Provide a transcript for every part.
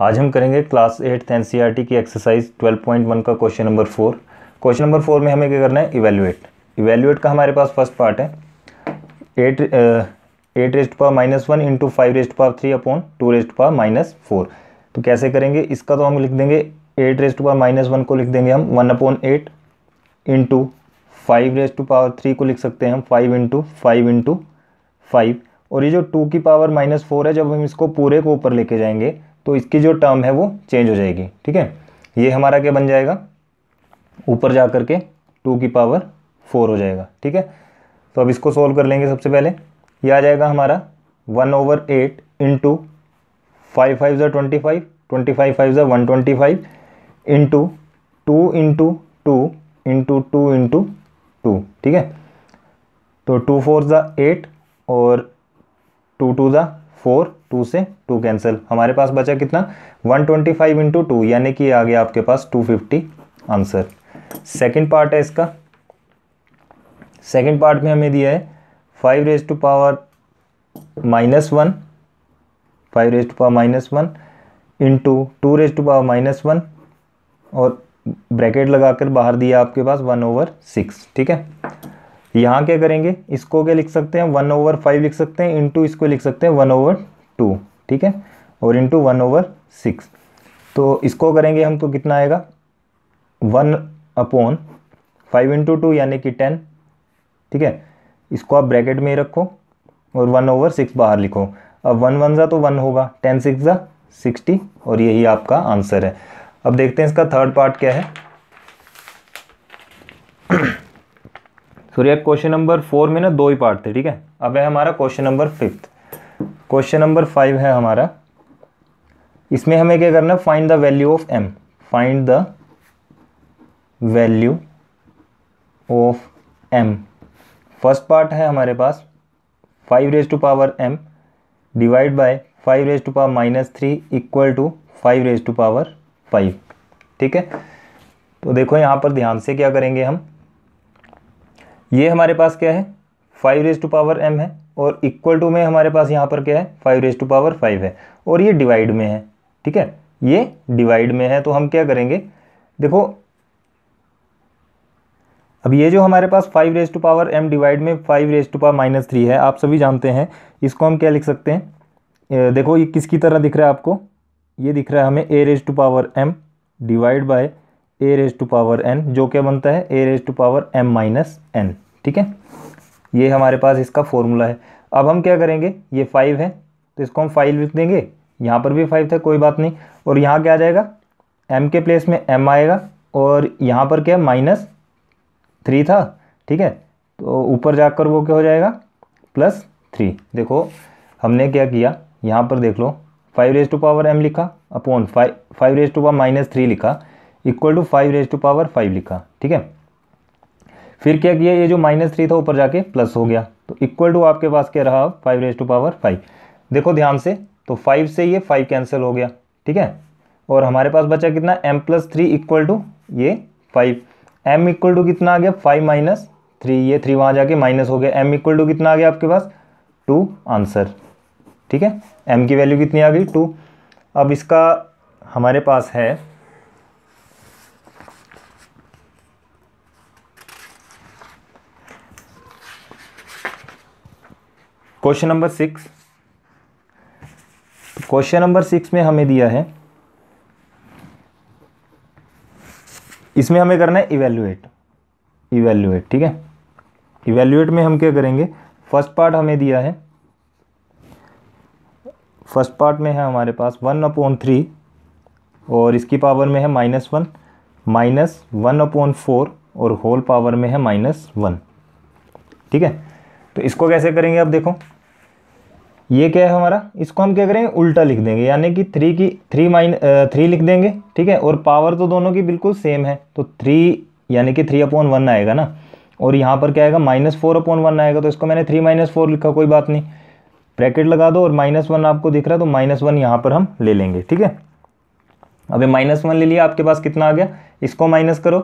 आज हम करेंगे क्लास एट्थ एन की एक्सरसाइज 12.1 का question number four question number four में हमें क्या करना है? इवेल्युएट इवेल्युएट का हमारे पास फ़र्स्ट पार्ट है। Eight eight rest power minus one into five rest power three upon two rest power minus four तो कैसे करेंगे? इसका तो हम लिख देंगे। Eight rest power minus one को लिख देंगे हम। One upon eight into five rest two power three को लिख सकते हैं हम। Five into five into five और ये जो टू की पावर माइनस फोर है, जब हम इसको पूरे को ऊपर लेके जाएँगे तो इसकी जो टर्म है वो चेंज हो जाएगी, ठीक है? ये हमारा क्या बन जाएगा? ऊपर जा कर के टू की पावर फोर हो जाएगा, ठीक है? तो अब इसको सोल्व कर लेंगे सबसे पहले। ये आ जाएगा हमारा one over eight into five five ज़ा twenty five twenty five five ज़ा one twenty five into two into two into two into two ठीक है? तो टू फोर ज़ा एट और टू टू ज़ा फोर टू से टू कैंसिल हमारे पास बचा कितना? One twenty five into two यानी कि आ गया आपके पास two fifty answer second part है इसका। सेकेंड पार्ट में हमें दिया है five raise to power minus one five raise to power minus one into two raise to power minus one और ब्रैकेट लगाकर बाहर दिया आपके पास वन ओवर सिक्स ठीक है? यहाँ क्या करेंगे? इसको क्या लिख सकते हैं? वन ओवर फाइव लिख सकते हैं इंटू इसको लिख सकते हैं वन ओवर टू ठीक है? और इंटू वन ओवर सिक्स तो इसको करेंगे हम तो कितना आएगा? One upon five into two यानी कि टेन ठीक है? इसको आप ब्रैकेट में ही रखो और वन ओवर सिक्स बाहर लिखो। अब वन वन ज़ा तो वन होगा टेन सिक्स ज़ा सिक्सटी और यही आपका आंसर है। अब देखते हैं इसका थर्ड पार्ट क्या है। सूर्य क्वेश्चन नंबर फोर में ना दो ही पार्ट थे, ठीक है? अब है हमारा question number fifth question number five है हमारा। इसमें हमें क्या करना है? Find the value of M find the value of M first part है हमारे पास। Five raise to power M divide by five raise to power minus three equal to five raise to power five ठीक है? तो देखो यहाँ पर ध्यान से क्या करेंगे हम। ये हमारे पास क्या है? Five raise to power M है। और इक्वल टू में हमारे पास यहाँ पर क्या है? Five raise to power five है। और ये डिवाइड में है, ठीक है? ये डिवाइड में है तो हम क्या करेंगे? देखो, अब ये जो हमारे पास five raise to power M divide में five raise to power minus three है, आप सभी जानते हैं, इसको हम क्या लिख सकते हैं? देखो, ये किसकी तरह दिख रहा है आपको? ये दिख रहा है हमें A raise to power M divide by A raise to power N जो क्या बनता है? A raise to power M minus N ठीक है? ये हमारे पास इसका फॉर्मूला है। अब हम क्या करेंगे? ये फाइव है तो इसको हम फाइव लिख देंगे। यहाँ पर भी फाइव था, कोई बात नहीं। और यहाँ क्या आ जाएगा? एम के प्लेस में एम आएगा, और यहाँ पर क्या? माइनस थ्री था, ठीक है? तो ऊपर जाकर वो क्या हो जाएगा? प्लस थ्री देखो, हमने क्या किया? यहाँ पर देख लो five raise to power M लिखा upon five five raise to power minus three लिखा equal to five raise to power five लिखा, ठीक है? फिर क्या किया? ये जो माइनस थ्री था ऊपर जाके प्लस हो गया। तो इक्वल टू आपके पास क्या रहा? Five raise to power five देखो ध्यान से तो फाइव से ये फाइव कैंसिल हो गया, ठीक है? और हमारे पास बचा कितना? M plus three equal to ये फाइव एम इक्वल टू कितना आ गया? फाइव माइनस थ्री ये थ्री वहाँ जाके माइनस हो गया। एम इक्वल टू कितना आ गया आपके पास? टू आंसर ठीक है? एम की वैल्यू कितनी आ गई? टू अब इसका हमारे पास है question number six. Question number six में हमें दिया है। इसमें हमें करना है इवेल्युएट इवेल्युएट ठीक है? इवेल्युएट में हम क्या करेंगे? फ़र्स्ट पार्ट हमें दिया है। फ़र्स्ट पार्ट में है हमारे पास वन अपॉन थ्री और इसकी पावर में है minus one minus one upon four और होल पावर में है माइनस वन ठीक है? तो इसको कैसे करेंगे अब देखो। ये क्या है हमारा? इसको हम क्या करेंगे? उल्टा लिख देंगे। यानी कि थ्री की थ्री माइन थ्री लिख देंगे, ठीक है? और पावर तो दोनों की बिल्कुल सेम है। तो थ्री यानी कि थ्री अपॉन वन आएगा ना? और यहाँ पर क्या आएगा? माइनस फोर अपॉन वन आएगा। तो इसको मैंने थ्री माइनस फोर लिखा, कोई बात नहीं। ब्रैकेट लगा दो और माइनस वन आपको दिख रहा है तो माइनस वन यहाँ पर हम ले लेंगे, ठीक है? अभी माइनस वन ले लिया, आपके पास कितना आ गया? इसको माइनस करो।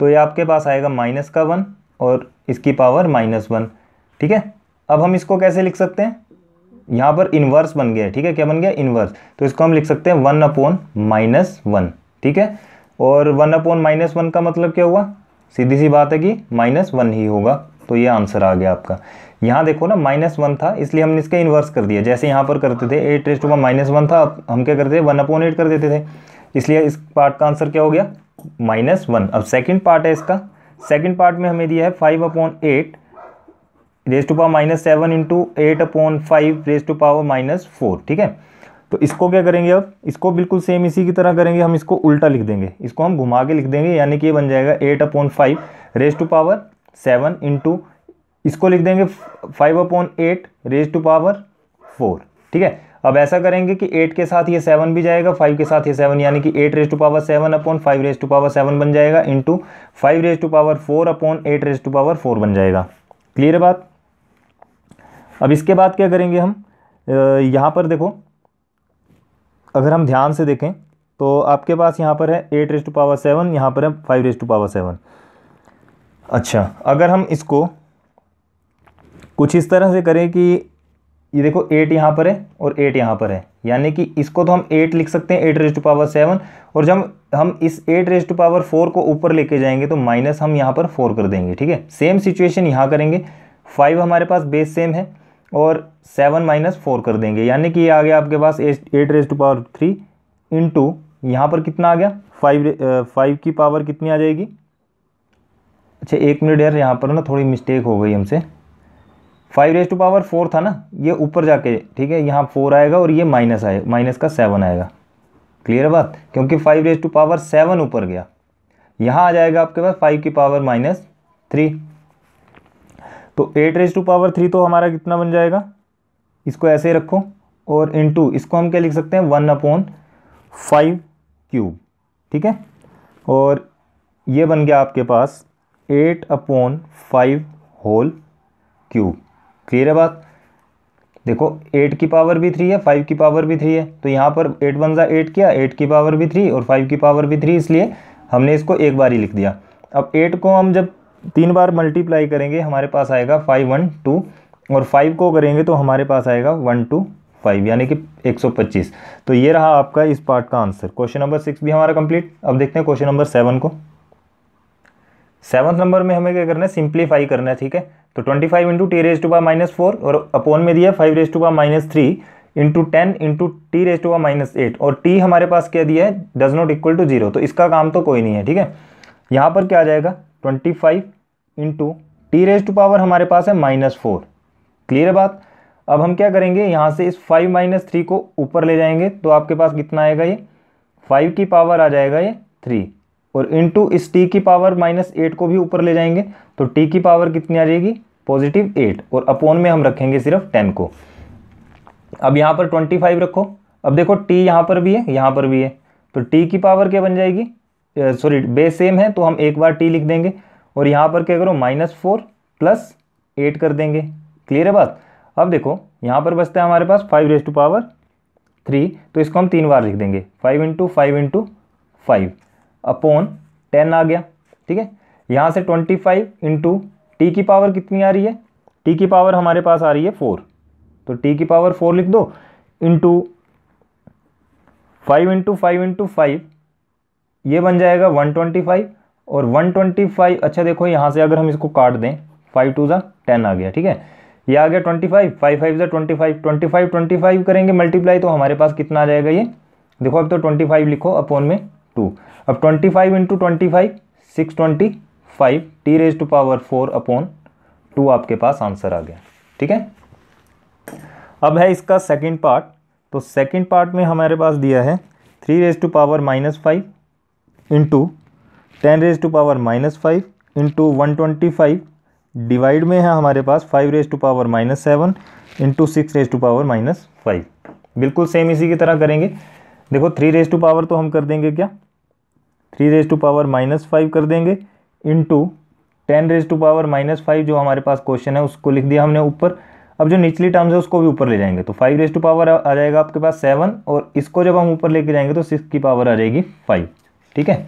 तो ये आपके पास आएगा माइनस का वन और इसकी पावर माइनस वन ठीक है? अब हम इसको कैसे लिख सकते हैं? यहाँ पर इन्वर्स बन गया ठीक है? क्या बन गया? इन्वर्स तो इसको हम लिख सकते हैं वन अपॉन माइनस वन ठीक है? और वन अपॉन माइनस वन का मतलब क्या हुआ? सीधी सी बात है कि माइनस वन ही होगा तो ये आंसर आ गया आपका। यहाँ देखो ना माइनस वन था, इसलिए हमने इसका इन्वर्स कर दिया। जैसे यहाँ पर करते थे eight raised to minus one था हम क्या करते थे? वन अपॉन एट कर देते थे। इसलिए इस पार्ट का आंसर क्या हो गया? माइनस वन अब सेकेंड पार्ट है इसका। सेकेंड पार्ट में हमें दिया है five upon eight raise to power minus seven into eight upon five raise to power minus four ठीक है? तो इसको क्या करेंगे अब? इसको बिल्कुल सेम इसी की तरह करेंगे, हम इसको उल्टा लिख देंगे। इसको हम घुमा के लिख देंगे, यानी कि ये बन जाएगा eight upon five raise to power seven into इसको लिख देंगे five upon eight raise to power four ठीक है? अब ऐसा करेंगे कि एट के साथ ये सेवन भी जाएगा फाइव के साथ ये सेवन यानी कि eight raise to power seven upon five raise to power seven बन जाएगा into five raise to power four upon eight raise to power four बन जाएगा। क्लियर बात? अब इसके बाद क्या करेंगे हम? यहाँ पर देखो, अगर हम ध्यान से देखें तो आपके पास यहाँ पर है eight raise to power seven यहाँ पर है five raise to power seven अच्छा अगर हम इसको कुछ इस तरह से करें कि ये देखो एट यहाँ पर है और एट यहाँ पर है। यानी कि इसको तो हम एट लिख सकते हैं eight raise to power seven और जब हम इस eight raise to power four को ऊपर लेके जाएँगे तो माइनस हम यहाँ पर फोर कर देंगे, ठीक है? सेम सिचुएशन यहाँ करेंगे। फाइव हमारे पास बेस सेम है। और सेवन माइनस फोर कर देंगे। यानी कि ये आ गया आपके पास eight raise to power three into यहाँ पर कितना आ गया? फाइव फाइव की पावर कितनी आ जाएगी? अच्छा एक मिनट यार, यहाँ पर ना थोड़ी मिस्टेक हो गई हमसे। Five raise to power four था ना? ये ऊपर जाके, ठीक है, यहाँ फोर आएगा और ये माइनस आएगा माइनस का सेवन आएगा। क्लियर बात? क्योंकि five raise to power seven ऊपर गया। यहाँ आ जाएगा आपके पास फाइव की पावर माइनस थ्री तो eight raise to power three तो हमारा कितना बन जाएगा? इसको ऐसे ही रखो और इन टू इसको हम क्या लिख सकते हैं? वन अपॉन फाइव क्यूब ठीक है? और ये बन गया आपके पास eight upon five whole cube clear है बात? देखो एट की पावर भी थ्री है फाइव की पावर भी थ्री है तो यहाँ पर एट वन ज़ा एट किया एट की पावर भी थ्री और फाइव की पावर भी थ्री इसलिए हमने इसको एक बार ही लिख दिया। अब एट को हम जब तीन बार मल्टीप्लाई करेंगे, हमारे पास आएगा फाइव वन टू और फाइव को करेंगे तो हमारे पास आएगा वन टू फाइव यानी कि 125 तो ये रहा आपका इस पार्ट का आंसर क्वेश्चन नंबर सिक्स भी हमारा कंप्लीट अब देखते हैं क्वेश्चन नंबर सेवन को। सेवन्थ नंबर में हमें क्या करना है? सिंप्लीफाई करना है, ठीक है? तो 25 five into T raise to पा माइनस फोर और अपोन में दिया फाइव रेज टू पा minus three into ten into T raise to पा माइनस एट और टी हमारे पास क्या दिया है? Does not equal to zero तो इसका काम तो कोई नहीं है, ठीक है? यहाँ पर क्या आ जाएगा? Twenty five into T raise to power हमारे पास है माइनस फोर क्लियर है बात? अब हम क्या करेंगे? यहाँ से इस फाइव माइनस थ्री को ऊपर ले जाएँगे तो आपके पास कितना आएगा ये? फाइव की पावर आ जाएगा ये थ्री और इंटू इस टी की पावर माइनस एट को भी ऊपर ले जाएँगे तो टी की पावर कितनी आ जाएगी? पॉजिटिव एट और अपोन में हम रखेंगे सिर्फ़ टेन को। अब यहाँ पर ट्वेंटी फाइव रखो। अब देखो टी यहाँ पर भी है, यहाँ पर भी है। तो टी की पावर क्या बन जाएगी? सॉरी बेस सेम है तो हम एक बार टी लिख देंगे। और यहाँ पर क्या करो माइनस फोर प्लस एट कर देंगे। क्लियर है बात? अब देखो, यहाँ पर बचता है हमारे पास five raise to power three तो इसको हम तीन बार लिख देंगे। Five into five into five upon ten आ गया, ठीक है? यहाँ से ट्वेंटी फाइव इंटू टी की पावर कितनी आ रही है? टी की पावर हमारे पास आ रही है फोर तो टी की पावर फोर लिख दो into five into five into five ये बन जाएगा वन ट्वेंटी फाइव और वन ट्वेंटी फाइव अच्छा देखो यहाँ से अगर हम इसको काट दें फाइव टू ज़ा टेन आ गया, ठीक है? ये आ गया ट्वेंटी फाइव फाइव फाइव ज़ा twenty five twenty five twenty five करेंगे मल्टीप्लाई तो हमारे पास कितना आ जाएगा ये? देखो अब तो ट्वेंटी फाइव लिखो अपोन में टू अब twenty five into twenty five six twenty five T raise to power four upon two आपके पास आंसर आ गया, ठीक है? अब है इसका सेकेंड पार्ट तो सेकेंड पार्ट में हमारे पास दिया है three raise to power minus five into ten raise to power minus five into one twenty five divide में है हमारे पास five raise to power minus seven into six raise to power minus five बिल्कुल same इसी की तरह करेंगे। देखो three raise to power तो हम कर देंगे क्या? Three raise to power minus five कर देंगे into ten raise to power minus five जो हमारे पास क्वेश्चन है, उसको लिख दिया हमने ऊपर। अब जो निचली टर्म्स है, उसको भी ऊपर ले जाएँगे। तो फाइव रेज टू पावर आ जाएगा आपके पास सेवन और इसको जब हम ऊपर लेके जाएँगे तो सिक्स की पावर आ जाएगी फाइव ठीक है?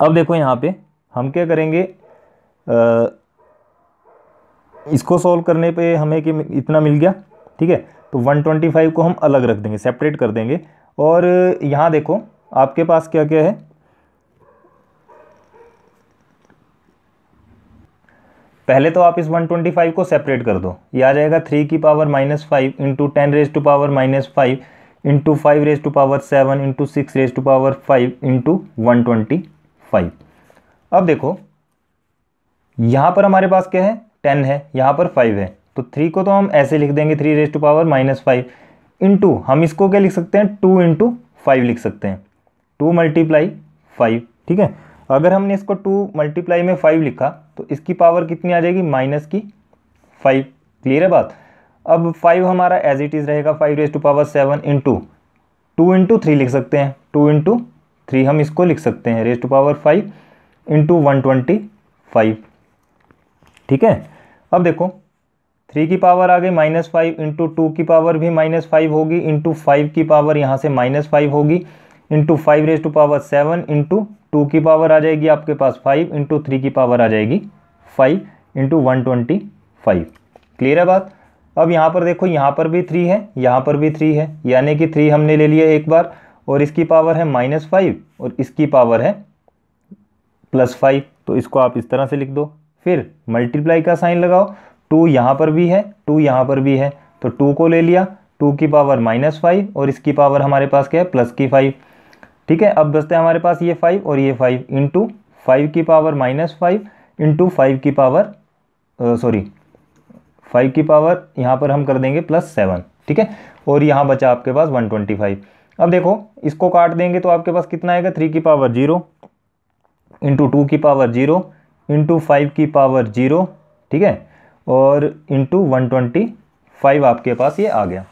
अब देखो यहाँ पे हम क्या करेंगे? आ, इसको सॉल्व करने पे हमें कि इतना मिल गया ठीक है? तो 125 को हम अलग रख देंगे सेपरेट कर देंगे। और यहाँ देखो आपके पास क्या क्या है? पहले तो आप इस 125 को सेपरेट कर दो। ये आ जाएगा थ्री की power minus five into ten raise to power minus five into five raise to power seven into six raise to power five into one twenty five अब देखो, यहाँ पर हमारे पास क्या है? टेन है। यहाँ पर फाइव है। तो थ्री को तो हम ऐसे लिख देंगे three raise to power minus five into हम इसको क्या लिख सकते हैं? टू इंटू फाइव लिख सकते हैं। टू मल्टीप्लाई फाइव ठीक है? अगर हमने इसको टू मल्टीप्लाई में फाइव लिखा तो इसकी पावर कितनी आ जाएगी? माइनस की फाइव क्लियर है बात? अब फाइव हमारा एज इट इज़ रहेगा five raise to power seven into two into three लिख सकते हैं। टू इंटू थ्री हम इसको लिख सकते हैं। Raise to power five into one twenty five ठीक है? अब देखो थ्री की पावर आ गई माइनस फाइव इंटू टू की पावर भी माइनस फाइव होगी इंटू फाइव की पावर यहाँ से माइनस फाइव होगी। Into five raise to power seven into two की पावर आ जाएगी आपके पास फाइव इंटू थ्री की पावर आ जाएगी five into one twenty five clear है बात? अब यहाँ पर देखो, यहाँ पर भी थ्री है, यहाँ पर भी थ्री है, यानी कि थ्री हमने ले लिया एक बार, और इसकी पावर है माइनस फाइव और इसकी पावर है प्लस फाइव तो इसको आप इस तरह से लिख दो। फिर मल्टीप्लाई का साइन लगाओ टू यहाँ पर भी है टू यहाँ पर भी है तो टू को ले लिया टू की पावर माइनस फाइव और इसकी पावर हमारे पास क्या है प्लस की फाइव ठीक है, अब बचते हैं हमारे पास ये फाइव और ये फाइव इंटू फाइव की power minus five into five की पावर सॉरी फाइव की पावर यहाँ पर हम कर देंगे प्लस सेवन ठीक है? और यहाँ बचा आपके पास वन ट्वेंटी फाइव अब देखो, इसको काट देंगे तो आपके पास कितना आएगा? थ्री की पावर ज़ीरो इंटू टू की पावर ज़ीरो इंटू फाइव की पावर ज़ीरो ठीक है? और इंटू वन ट्वेंटी फाइव आपके पास ये आ गया।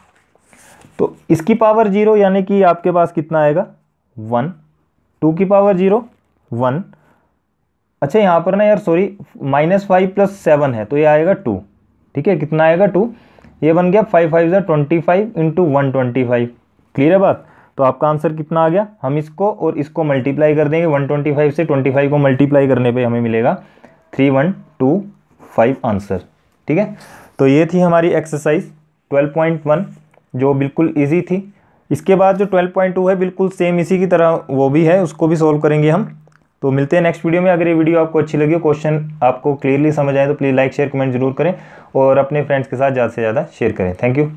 तो इसकी पावर ज़ीरो यानी कि आपके पास कितना आएगा? वन टू की पावर ज़ीरो वन अच्छा यहाँ पर ना यार sorry minus five plus seven है तो ये आएगा टू ठीक है, कितना आएगा टू ये बन गया फाइव फाइव ज़ा twenty five into one twenty five clear है बात? तो आपका आंसर कितना आ गया? हम इसको और इसको मल्टीप्लाई कर देंगे। वन ट्वेंटी फाइव से ट्वेंटी फाइव को मल्टीप्लाई करने पे हमें मिलेगा three one two five answer ठीक है? तो ये थी हमारी एक्सरसाइज ट्वेल्व पॉइंट वन जो बिल्कुल ईजी थी। इसके बाद जो ट्वेल्व पॉइंट टू है, बिल्कुल सेम इसी की तरह वो भी है, उसको भी सोल्व करेंगे हम। तो मिलते हैं नेक्स्ट वीडियो में। अगर ये वीडियो आपको अच्छी लगी हो क्वेश्चन आपको क्लियरली समझ आए तो प्लीज़ लाइक शेयर कमेंट ज़रूर करें और अपने फ्रेंड्स के साथ ज़्यादा से ज़्यादा शेयर करें। Thank you